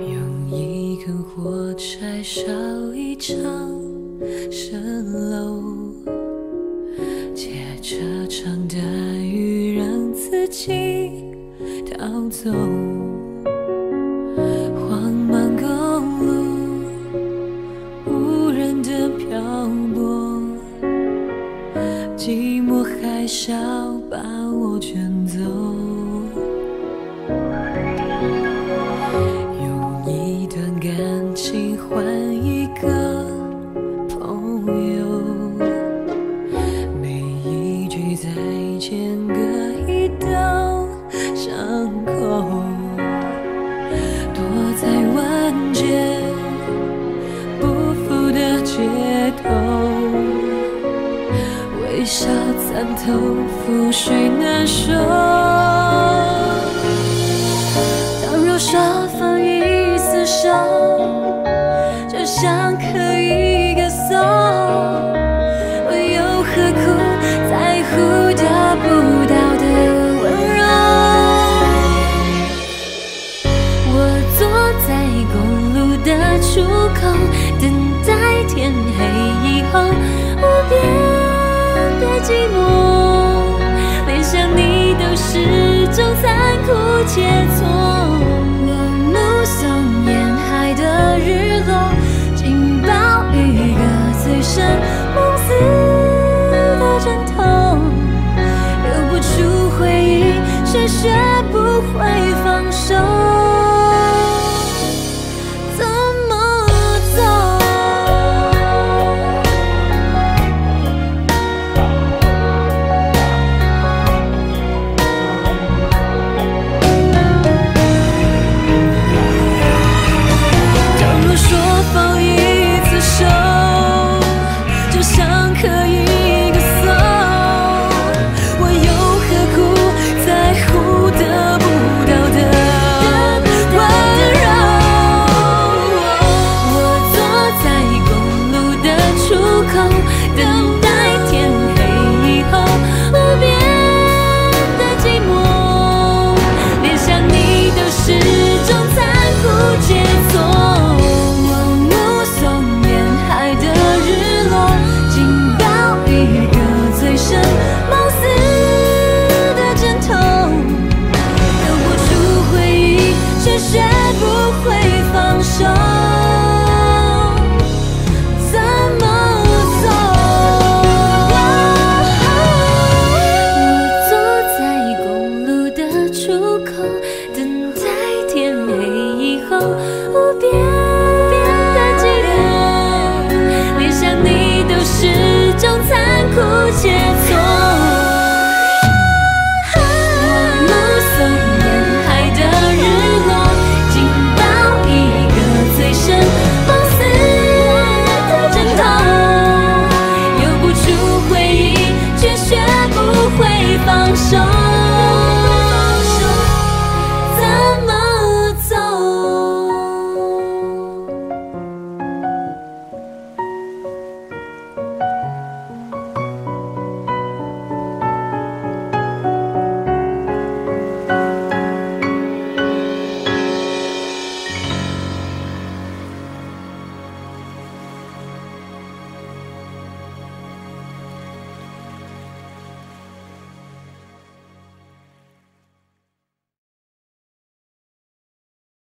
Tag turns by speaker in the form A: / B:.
A: 用一根火柴烧一场蜃楼，借这场大雨让自己逃走，慌忙公路，无人的漂泊。寂寞海啸把我卷走。微笑参透覆水难收。倘若说放一丝手，就像可以歌颂，我又何苦在乎得不到的温柔？我坐在公路的出口，却学不会放手